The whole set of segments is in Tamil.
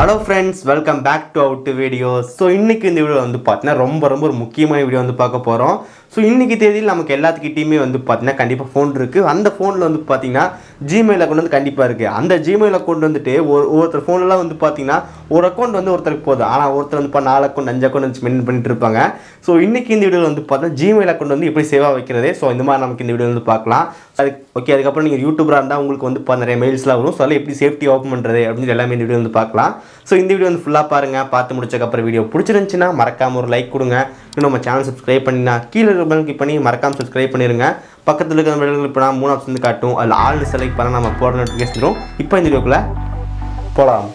Hello friends welcome back to our video so இன்றைக்கி இந்த வீடியோ வந்து பார்த்தீங்கன்னா ரொம்ப ரொம்ப ஒரு முக்கியமான வீடியோ வந்து பார்க்க போகிறோம் ஸோ இன்றைக்கி தேதியில் நமக்கு எல்லாத்துக்கிட்டையுமே வந்து பார்த்தீங்கன்னா கண்டிப்பாக ஃபோன் இருக்குது அந்த ஃபோனில் வந்து பார்த்தீங்கன்னா ஜிமெயில் அக்கௌண்ட் வந்து கண்டிப்பாக இருக்குது அந்த ஜிமெயில் அக்கௌண்ட் வந்துட்டு ஒரு ஒருத்தர் ஃபோன்லாம் வந்து பார்த்தீங்கன்னா ஒரு அக்கௌண்ட் வந்து ஒருத்தருக்கு போகுது ஆனால் ஒருத்தர் வந்து இப்போ நாலு அக்கௌண்ட் அஞ்சு அக்கௌண்ட் வச்சு மெயின் பண்ணிட்டு இருப்பாங்க. ஸோ இன்றைக்கி இந்த வீடியோவில் வந்து பார்த்தீங்கன்னா ஜிமெயில் அக்கௌண்ட் வந்து எப்படி சேவாக வைக்கிறது? ஸோ இந்த மாதிரி நமக்கு இந்த வீடியோ வந்து பார்க்கலாம். அதுக்கு ஓகே அதுக்கப்புறம் நீங்கள் யூடியூபராக இருந்தால் உங்களுக்கு வந்து இப்போ நிறைய மெயில்ஸ்லாம் வரும். ஸோ அதில் எப்படி சேஃப்டி ஓப்பன் பண்ணுறது அப்படின்னு எல்லாமே இந்த வீடியோ வந்து பார்க்கலாம். ஸோ இந்த வீடியோ வந்து ஃபுல்லாக பாருங்கள் பார்த்து முடிச்சக்கப்புறம் வீடியோ பிடிச்சிருந்துச்சின்னா மறக்காமல் ஒரு லைக் கொடுங்க. இன்னும் நம்ம சேனல் சப்ஸ்கிரைப் பண்ணினா கீழே இருக்க bell click பண்ணி மறக்காமல் சப்ஸ்கிரைப் பண்ணிடுங்க பக்கத்தில் இருக்கிற பெல் கிளிக் பண்ணால் மூணு ஆப்ஷன் காட்டும். அதில் ஆள் செலக்ட் பண்ணால் நம்ம போடுற நோட்டிஃபிகேஷன் வரும். இப்போ இந்த வீடியோக்குள்ளே போகலாம்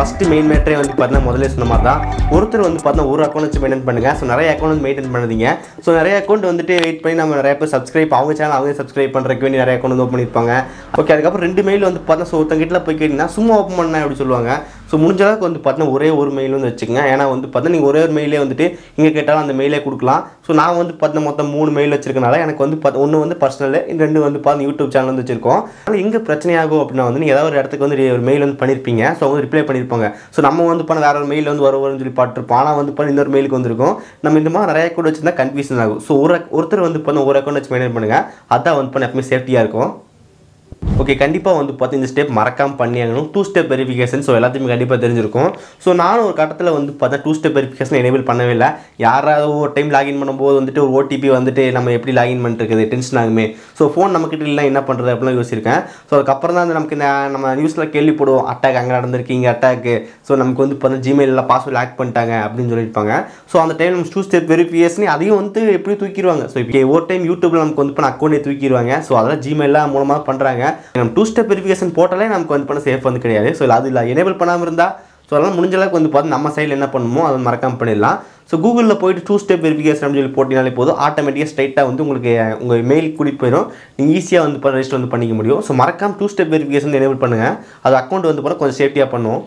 ஃபஸ்ட்டு மெயின் மேட்டரே வந்து பார்த்தீங்கன்னா முதல்ல சொன்ன மாதிரி தான் ஒருத்தர் வந்து பார்த்தீங்கன்னா ஒரு அக்கௌண்ட் வச்சு மெயின்டைன் பண்ணுங்கள் ஸோ நிறைய அக்கௌண்ட் வந்து மெயின்டைன் பண்ணுறீங்க ஸோ நிறைய அக்கௌண்ட் வந்துட்டு வெயிட் பண்ணி நம்ம நிறைய பேர் சப்ஸ்கிரைப் அவங்க சேனல் அவங்க சப்ஸ்கிரைப் பண்ணுறதுக்கு வேண்டி நிறைய அக்கௌண்ட் வந்து ஓப்பன் பண்ணியிருப்பாங்க ஓகே அதுக்கப்புறம் ரெண்டு மெயில் வந்து பார்த்தீங்கன்னா ஸோ ஒருத்தங்கிட்டலாம் போய் கேட்டிங்கன்னா சும்மா ஓப்பன் பண்ணேன் அப்படி சொல்லுவாங்க. ஸோ முடிஞ்ச அளவுக்கு வந்து பார்த்தீங்கன்னா ஒரே ஒரு மெயில் வந்து வச்சுக்கோங்க. ஏன்னா வந்து பார்த்தீங்கன்னா நீங்கள் ஒரே ஒரு மெயிலே வந்துட்டு இங்கே கேட்டாலும் அந்த மெயிலே கொடுக்கலாம். ஸோ நான் வந்து பார்த்தீங்கன்னா மொத்தம் மூணு மெயில் வச்சிருக்கனால எனக்கு வந்து பார்த்து ஒன்று வந்து பர்சனல் ரெண்டு வந்து பார்த்து யூடியூப் சேனல் வந்து வச்சிருக்கோம். அதனால் எங்கே பிரச்சனையாகும் அப்படின்னா வந்து நீங்கள் ஏதாவது ஒரு இடத்துக்கு வந்து ஒரு மெயில் வந்து பண்ணியிருப்பீங்க ஸோ அவங்க ரிப்ளை பண்ணியிருப்பாங்க ஸோ நம்ம வந்து பண்ண வேறு ஒரு மெயில் வந்து வரும் வரும்னு சொல்லி பார்த்துருப்போம். ஆனால் வந்து பண்ண இன்னொரு மெயிலுக்கு வந்திருக்கும். நம்ம இந்த மாதிரி நிறைய கூட வச்சிருந்தா கன்ஃபியூஷன் ஆகும். ஸோ ஒரு ஒருத்தர் வந்து பண்ண ஒரு அக்கௌண்ட் வச்சு மெயின்டைன் பண்ணுங்கள் அதான் வந்து பண்ண எப்பவுமே சேஃப்டியாக இருக்கும். ஓகே கண்டிப்பாக வந்து பார்த்து இந்த ஸ்டெப் மறக்காமல் பண்ணியாகணும். டூ ஸ்டெப் வெரிஃபிகேஷன் ஸோ எல்லாத்தையுமே கண்டிப்பாக தெரிஞ்சிருக்கும். ஸோ நானும் ஒரு கட்டத்தில் வந்து பார்த்தா டூ ஸ்டெப் வெரிஃபிகேஷன் எனேபிள் பண்ணவே இல்லை. யாராவது ஒரு டைம் லாகின் பண்ணும்போது வந்துட்டு ஒரு ஓடிபி வந்துட்டு நம்ம எப்படி லாகின் பண்ணிருக்குது டென்ஷன் ஆகுமே. ஸோ ஃபோன் நம்மக்கிட்ட இல்லை என்ன பண்ணுறது அப்படிலாம் யோசிச்சிருக்கேன். ஸோ அதுக்கப்புறம் தான் நமக்கு இந்த நம்ம நியூஸில் கேள்விப்படுவோம். அட்டாக் அங்கே நடந்திருக்கு இங்கே அட்டாக்கு ஸோ நமக்கு வந்து பார்த்தா ஜிமெயிலில் பாஸ்வேர்ட் ஹேக் பண்ணிட்டாங்க அப்படின்னு சொல்லியிருப்பாங்க. ஸோ அந்த டைம் நம்ம டூ ஸ்டெப் வெரிஃபிகேஷன் அதையும் வந்து எப்படி தூக்கிடுவாங்க. ஸோ இப்போ ஒரு டைம் யூடியூப்பில் நமக்கு வந்து இப்போ அக்கௌண்ட்டே தூக்கிடுவாங்க. ஸோ அதெல்லாம் ஜிமெயிலாம் மூலமாக பண்ணுறாங்க நம்ம டூ ஸ்டெப் வெரிஃபிகேஷன் போட்டாலே நமக்கு வந்து பண்ண சேஃப் வந்து கிடையாது. ஸோ அது இல்லை எனேபிள் பண்ணாமல் இருந்தால் ஸோ அதெல்லாம் முடிஞ்ச அளவுக்கு வந்து பார்த்து நம்ம சைடில் என்ன பண்ணுமோ அதை மறக்காமல் பண்ணிடலாம். ஸோ கூகுளில் போயிட்டு டூ ஸ்டெப் வெரிஃபிகேஷன் அப்படின்னு சொல்லி போட்டினாலே போதும். ஆட்டோமேட்டிக்காக ஸ்ட்ரைட்டாக வந்து உங்களுக்கு உங்கள் மெயில் கூட்டிகிட்டு போயிடும். நீங்கள் ஈஸியாக வந்து ரெஜிஸ்டர் வந்து பண்ணிக்க முடியும். ஸோ மறக்காமல் டூ ஸ்டெப் வெரிஃபிகேஷன் எனேபிள் பண்ணுங்கள் அது அக்கௌண்ட் வந்து போனால் கொஞ்சம் சேஃப்டியாக பண்ணுவோம்.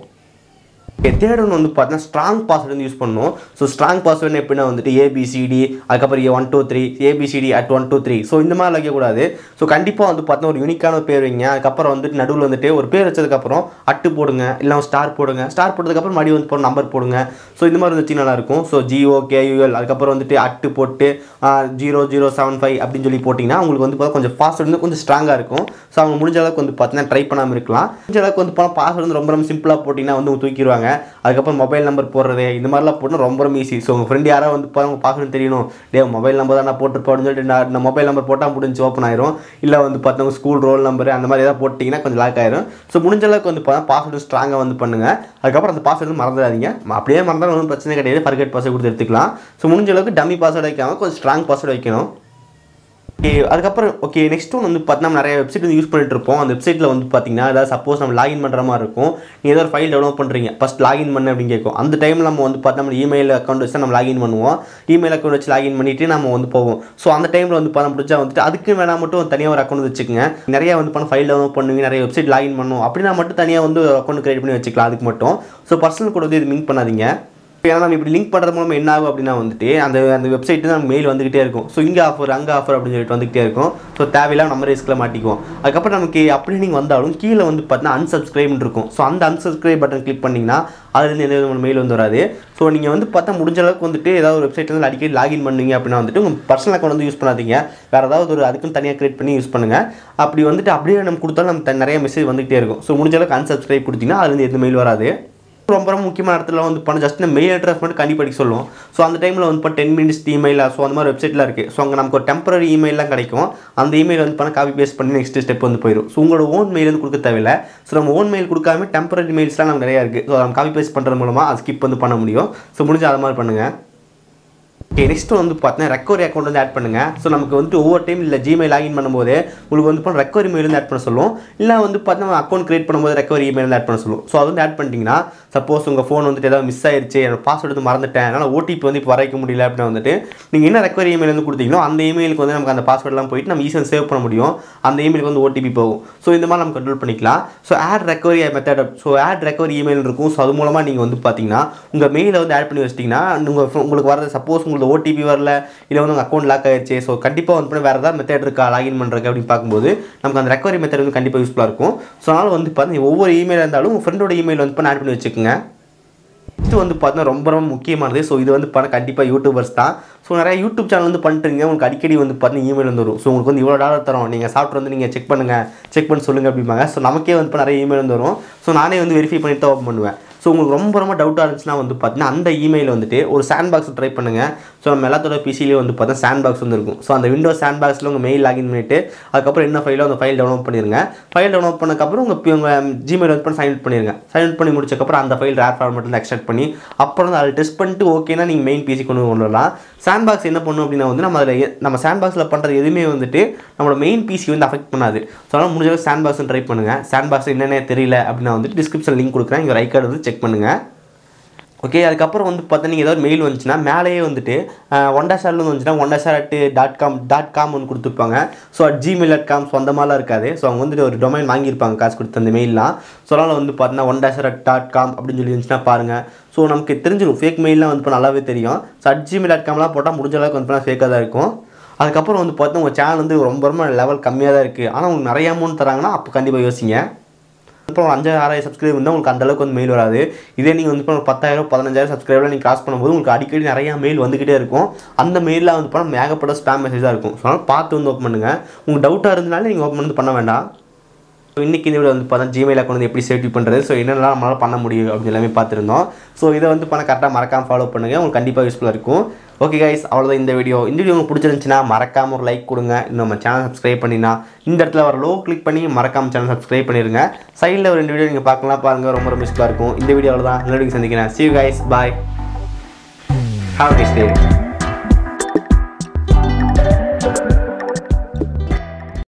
தேர்ட் ஒன்று வந்து பார்த்தீங்கன்னா ஸ்ட்ராங் பாஸ்வேர்டு வந்து யூஸ் பண்ணணும். ஸோ ஸ்ட்ராங் பாஸ்வேர்டு எப்படின்னா வந்துட்டு ஏபிசிடி அதுக்கப்புறம் one two three ABCD at one two three so இந்த மாதிரி வைக்கக்கூடாது. ஸோ கண்டிப்பாக வந்து பார்த்தீங்கன்னா ஒரு யூனிக்கான ஒரு பேர் வைங்க. அதுக்கப்புறம் வந்துட்டு நடுவில் வந்துட்டு ஒரு பேர் வச்சதுக்கப்புறம் அட்டு போடுங்க. இல்லை ஸ்டார் போடுங்க. ஸ்டார் போட்டதுக்கப்புறம் மறுபடியும் வந்து போகிற நம்பர் போடுங்க. ஸோ இந்த மாதிரி வந்துச்சு நல்லாயிருக்கும். ஸோ ஜிஓ கேயூஎல் அதுக்கப்புறம் வந்துட்டு அட்டு போட்டு ஜீரோ ஜீரோ செவன் ஃபைவ் அப்படின்னு சொல்லி போட்டிங்கன்னா உங்களுக்கு வந்து பார்த்தா கொஞ்சம் பாஸ்வேர்டு வந்து கொஞ்சம் ஸ்ட்ராங்காக இருக்கும். ஸோ அவங்க முடிஞ்ச அளவுக்கு வந்து பார்த்தீங்கன்னா ட்ரை பண்ணாமல் இருக்கலாம். முடிஞ்ச அளவுக்கு வந்து போனால் பாஸ்வேர்டு வந்து ரொம்ப ரொம்ப சிம்பிளாக போட்டிங்கன்னா வந்து தூக்கிடுவாங்க. போடுவாங்க. அதுக்கப்புறம் மொபைல் நம்பர் போடுறது இந்த மாதிரிலாம் போட்டால் ரொம்ப ரொம்ப ஈஸி ஸோ உங்கள் ஃப்ரெண்டு யாராவது வந்து பாருங்க பார்க்கணும்னு தெரியணும். டே மொபைல் நம்பர் தான் நான் அப்படின்னு சொல்லிட்டு நான் மொபைல் நம்பர் போட்டால் முடிஞ்சு ஓப்பன் ஆயிரும். இல்லை வந்து பார்த்தவங்க ஸ்கூல் ரோல் நம்பர் அந்த மாதிரி ஏதாவது போட்டிங்கன்னா கொஞ்சம் லாக் ஆயிரும். ஸோ முடிஞ்ச அளவுக்கு வந்து பார்த்தா பாஸ்வேர்டு ஸ்ட்ராங்காக வந்து பண்ணுங்க. அதுக்கப்புறம் அந்த பாஸ்வேர்டு மறந்துடாதீங்க. அப்படியே மறந்தாலும் ஒன்றும் பிரச்சனை கிடையாது. ஃபர்கெட் பாஸ்வேர்டு கொடுத்து எடுத்துக்கலாம். ஸோ முடிஞ்ச அளவுக்கு டம்மி பாஸ்வேர்டு வைக்காம கொஞ்சம் ஸ்ட்ராங் பாஸ்வேர்டு வைக்கணும். ஓகே அதுக்கப்புறம் ஓகே நெக்ஸ்ட் ஒன்று வந்து பார்த்தீங்கன்னா நம்ம நிறைய வெப்சைட் வந்து யூஸ் பண்ணிட்டு இருப்போம். அந்த வெப்சைட்டில் வந்து பார்த்தீங்கன்னா ஏதாவது சப்போஸ் நம்ம லாகின் பண்ணுற மாதிரி இருக்கும். நீ ஏதோ ஒரு ஃபைல் டெவலப் பண்ணுறீங்க ஃபஸ்ட் லாகின் பண்ணு அப்படின்னு கேட்கும். அந்த டைமில் நம்ம வந்து பார்த்தா நம்ம இமெயில் அக்கௌண்ட் வச்சு நம்ம லாகின் பண்ணுவோம். இமெயில் அக்கௌண்ட் வச்சு லாகின் பண்ணிட்டு நம்ம வந்து போவோம். ஸோ அந்த டைமில் வந்து பணம் முடிச்சா வந்துட்டு அதுக்கு வேணா மட்டும் தனியாக ஒரு அக்கௌண்ட் வச்சுக்கோங்க. நிறைய வந்து பண்ண ஃபைல் டெவலப் பண்ணுவீங்க நிறைய வெப்சைட் லாகின் பண்ணும். அப்படின்னா மட்டும் தனியாக வந்து அக்கௌண்ட் கிரியேட் பண்ணி வச்சுக்கலாம் அதுக்கு மட்டும். ஸோ பர்சனல் கூட வந்து இது லிங்க் பண்ணாதீங்க. ஏன்னா நம்ம இப்படி லிங்க் பண்ணுறது மூலமாக என்ன ஆகும் அப்படின்னா வந்துட்டு அந்த அந்த வெப்சைட்டு தான் மெயில் வந்துகிட்டே இருக்கும். ஸோ இங்கே ஆஃபர் அங்கே ஆஃபர் அப்படின்னு சொல்லிட்டு வந்துகிட்டே இருக்கும். ஸோ தேவையில்லாம நம்ம ரிஸ்க்கில் மாட்டிக்குவோம். அதுக்கப்புறம் நமக்கு அப்படி நீங்கள் வந்தாலும் கீழே வந்து பார்த்தீங்கன்னா அன்சப்ஸ்கிரைப்னு இருக்கும். ஸோ அந்த அன்சப்ஸ்கிரைப் பட்டன் கிளிக் பண்ணிங்கன்னா அதுலேருந்து எந்த விதமான மெயில் வந்து வராது. ஸோ நீங்கள் வந்து பார்த்தா முடிஞ்ச அளவுக்கு வந்துட்டு ஏதாவது ஒரு வெப்சைட் வந்து அடிக்கடி லாகின் பண்ணீங்க அப்படின்னா வந்துட்டு உங்கள் பர்சனல் அக்கௌண்ட் வந்து யூஸ் பண்ணாதீங்க. வேறு ஏதாவது ஒரு அதுக்குன்னு தனியாக கிரியேட் பண்ணி யூஸ் பண்ணுங்கள் அப்படி வந்துட்டு அப்படியே நம்ம கொடுத்தாலும் நம்ம நிறைய மெசேஜ் வந்துகிட்டே இருக்கும். ஸோ முடிஞ்ச அளவுக்கு அன்சப்ஸ்கிரைப் கொடுத்தீங்கன்னா அதுலேருந்து எந்த மெயில் வராது. ரொம்ப ரொம்ப முக்கியமான இடத்துல வந்து பண்ண. ஜஸ்ட் மெயில் அட்ரஸ் மட்டும் கண்டிப்பாக படிக்க சொல்லுவோம். ஸோ அந்த டைமில் வந்து இப்போ டென் மினிட்ஸ் இமெயில் ஸோ அந்த மாதிரி வெப்சைட்லாம் இருக்குது ஸோ அங்கே நமக்கு ஒரு டெம்பரரி இமெயிலாம் கிடைக்கும். அந்த இமெயில் வந்து பண்ண காப்பி பேஸ்ட் பண்ணி நெக்ஸ்ட் ஸ்டெப் வந்து போயிடும் ஸோ உங்களோட ஓன் மெயில் வந்து கொடுக்க தேவையில்லை. ஸோ நம்ம ஓன் மெயில் கொடுக்காம டெம்பரரி மெயில்ஸ்லாம் நம்ம நிறையா இருக்குது ஸோ நம்ம காப்பி பேஸ்ட் பண்ணுறது மூலமாக அது ஸ்கிப் வந்து பண்ண முடியும். ஸோ முடிஞ்சு அது மாதிரி பண்ணுங்கள் ஓகே நெக்ஸ்ட் வந்து பார்த்தீங்கன்னா ரெக்கவரி அக்கௌண்ட் வந்து ஆட் பண்ணுங்கள் ஸோ நமக்கு வந்து ஒவ்வொரு டைம் இல்லை ஜிமெயில் லாகின் பண்ணும்போது உங்களுக்கு வந்து பண்ண ரெக்கவரி மெயில் வந்து ஆட் பண்ண சொல்லும். இல்லை வந்து பார்த்தீங்கன்னா அக்கௌண்ட் கிரியேட் பண்ணும்போது ரெக்கவரி இமெயில் வந்து ஆட் பண்ண சொல்லும். ஸோ அது வந்து ஆட் பண்ணிட்டீங்கன்னா சப்போஸ் உங்கள் ஃபோன் வந்துட்டு ஏதாவது மிஸ் ஆயிடுச்சு என்னோட பாஸ்வேர்டு வந்து மறந்துட்டேன் அதனால் ஓடிபி வந்து இப்போ வரைக்க முடியல அப்படின்னா வந்துட்டு நீங்கள் என்ன ரெக்கவரி இமெயில் வந்து கொடுத்தீங்களோ அந்த இமெயிலுக்கு வந்து நமக்கு அந்த பாஸ்வேர்டெலாம் போயிட்டு நம்ம ஈஸியாக சேவ் பண்ண முடியும். அந்த இமெயிலுக்கு வந்து ஓடிபி போகும். ஸோ இந்த மாதிரி நம்ம கண்ட்ரோல் பண்ணிக்கலாம். So add recovery method so add recovery email இருக்கும். ஸோ அது மூலமாக நீங்கள் வந்து பார்த்தீங்கன்னா உங்கள் மெயிலை வந்து ஆட் பண்ணி வச்சிட்டிங்கன்னா உங்கள் உங்களுக்கு வரது சப்போஸ் உங்களுக்கு வந்து ஓடிபி வரல இல்லை வந்து உங்கள் அக்கௌண்ட் லாக் ஆயிடுச்சு ஸோ கண்டிப்பாக வந்து வேறு ஏதாவது மெத்தட் இருக்கா லாகின் பண்ணுறதுக்கு அப்படின்னு பார்க்கும்போது நமக்கு அந்த ரெக்கவரி மெத்தட் வந்து கண்டிப்பாக யூஸ்ஃபுல்லாக இருக்கும். ஸோ அதனால் வந்து பார்த்தீங்கன்னா ஒவ்வொரு இமெயில் இருந்தாலும் உங்கள் ஃப்ரெண்டோட இமெயில் வந்து ஆட் பண்ணி வச்சுக்கோங்க. இது வந்து பார்த்தீங்கன்னா ரொம்ப ரொம்ப முக்கியமானது. ஸோ இது வந்து பண்ண கண்டிப்பாக யூடியூபர்ஸ் தான். ஸோ நிறைய யூடியூப் சேனல் வந்து பண்ணிட்டுருங்க உங்களுக்கு அடிக்கடி வந்து பார்த்தீங்கன்னா இமெயில் வந்து வரும். ஸோ உங்களுக்கு வந்து இவ்வளோ டாலர் தரும் நீங்கள் சாப்பிட்டு வந்து நீங்கள் செக் பண்ணுங்கள் செக் பண்ணி சொல்லுங்கள் அப்படிம்பாங்க. ஸோ நமக்கே வந்து இப்போ நிறைய இமெயில் வந்து வரும். ஸோ நானே வந்து வெரிஃபை பண்ணிட்டு தான் ஓப்பன் பண்ணுவேன். ஸோ உங்களுக்கு ரொம்ப ரொம்ப டவுட்டாக இருந்துச்சுன்னா வந்து பார்த்தீங்கன்னா அந்த இமெயில் வந்துட்டு ஒரு சாண்ட் பாக்ஸ் ட்ரை பண்ணுங்கள் ஸோ நம்ம எல்லாத்தோட பிசிலேயே வந்து பார்த்தா சாண்ட் பாக்ஸ் வந்து இருக்கும். ஸோ அந்த விண்டோ சாண்ட் பாக்ஸில் உங்கள் மெயில் லாகின் பண்ணிவிட்டு அதுக்கப்புறம் என்ன ஃபைலோ அந்த ஃபைல் டவுன்லோட் பண்ணிடுங்க ஃபைல் டவுன்லோட் பண்ணக்கப்புறம் உங்கள் உங்கள் ஜிமெயில் வந்து பண்ணி சைன் அவுட் பண்ணிடுங்க சைன் அவுட் பண்ணி முடிச்சக்கப்புறம் அந்த ஃபைல் ரேர் ஃபார்மெட்டில் எக்ஸ்ட்ராக்ட் பண்ணி அப்புறம் அதை டெஸ்ட் பண்ணிட்டு ஓகேனா நீங்கள் மெயின் பிசி கொண்டு கொண்டு வரலாம். சாண்ட் பாக்ஸ் என்ன பண்ணும் அப்படின்னா வந்து நம்ம அதில் நம்ம சாண்ட் பாக்ஸில் பண்ணுறது எதுவுமே வந்துட்டு நம்மளோட மெயின் பிசி வந்து அஃபெக்ட் பண்ணாது. ஸோ அதனால் முடிஞ்ச சாண்ட் பாக்ஸ் ட்ரை பண்ணுங்கள் சாண்ட் பாக்ஸ் என்னென்ன தெரியல அப்படின்னா வந்துட்டு டிஸ்கிரிப்ஷன் லிங்க் கொடுக்குறேன். இங்கே ரைட் கார்டு வந்து செக் பண்ணுங்கள் ஓகே அதுக்கப்புறம் வந்து பார்த்தா நீங்கள் ஏதாவது மெயில் வந்துச்சுன்னா மேலேயே வந்துட்டு ஒண்டா ஷேர்லேருந்து வந்துச்சுன்னா Wondershare at dot com dot com ஒன்று கொடுத்துருப்பாங்க so at Gmail dot com சொந்தமாலாம் இருக்காது. ஸோ அவங்க வந்துட்டு ஒரு டொமைன் வாங்கியிருப்பாங்க காசு கொடுத்து அந்த மெயிலெலாம் ஸோ அதனால் வந்து பார்த்தீங்கன்னா ஒண்டா ஷேர் அட் டாட் காம் அப்படின்னு சொல்லி இருந்துச்சுன்னா பாருங்கள் ஸோ நமக்கு தெரிஞ்சிடும் ஃபேக் மெயிலாம் வந்து இப்போ நல்லாவே தெரியும். ஸோ அட் ஜிமெயில் டாட் காம்லாம் போட்டால் முடிஞ்ச அளவுக்கு வந்து ஃபேக்காக தான் இருக்கும். அதுக்கப்புறம் வந்து பார்த்தா உங்கள் சேனல் வந்து ரொம்ப ரொம்ப லெவல் கம்மியாக தான் இருக்குது ஆனால் உங்களுக்கு நிறைய அமௌண்ட் தராங்கன்னா அப்போ கண்டிப்பாக யோசிங்க. இப்போ ஒரு அஞ்சாயிரம் ஆறாயிரம் சப்ஸ்கிரைப் வந்து உங்களுக்கு அந்த அளவுக்கு வந்து மெயில் வராது. இதே நீங்கள் வந்து இப்போ ஒரு பத்தாயிரம் பதினஞ்சாயிரம் சப்ஸ்கிரைபர் நீங்கள் கிராஸ் பண்ணும்போது உங்களுக்கு அடிக்கடி நிறையா மெயில் வந்துக்கிட்டே இருக்கும். அந்த மெயிலில் வந்து போனால் மேகப்பட ஸ்பேம் மெசேஜாக இருக்கும். ஸோ அதனால் பார்த்து வந்து ஓப்பன் பண்ணுங்கள் உங்களுக்கு டவுட்டாக இருந்தனால நீங்கள் ஓப்பன் வந்து பண்ண வேண்டாம். ஸோ இன்றைக்கி இந்த வீடியோ வந்து பார்த்தா ஜிமெயில் அக்கௌண்ட் வந்து எப்படி சேவ் பண்ணுறது ஸோ என்னென்னலாம் நம்மளால் பண்ண முடியும் அப்படின்னு எல்லாமே பார்த்துருந்தோம். ஸோ இதை வந்து பண்ண கரெக்டாக மறக்காமல் ஃபாலோ பண்ணுங்கள் உங்களுக்கு கண்டிப்பாக யூஸ்ஃபுல்லாக இருக்கும். ஓகே கைஸ் அவ்வளோதான் இந்த வீடியோ இந்த வீடியோ உங்களுக்கு பிடிச்சிருந்துச்சுன்னா மறக்காமல் ஒரு லைக் கொடுங்க. இன்னும் நம்ம சேனல் சப்ஸ்கிரைப் பண்ணினா இந்த இடத்துல வர லோ கிளிக் பண்ணி மறக்காமல் சேனல் சப்ஸ்கிரைப் பண்ணிடுங்க சைடில் ஒரு ரெண்டு வீடியோ நீங்கள் பார்க்கலாம் பாருங்கள் ரொம்ப ரொம்ப யூஸ்ஃபுல்லாக இருக்கும். இந்த வீடியோவில் தான் நல்ல வீடியோ சந்திக்கிறேன். See guys guys. Bye. Have a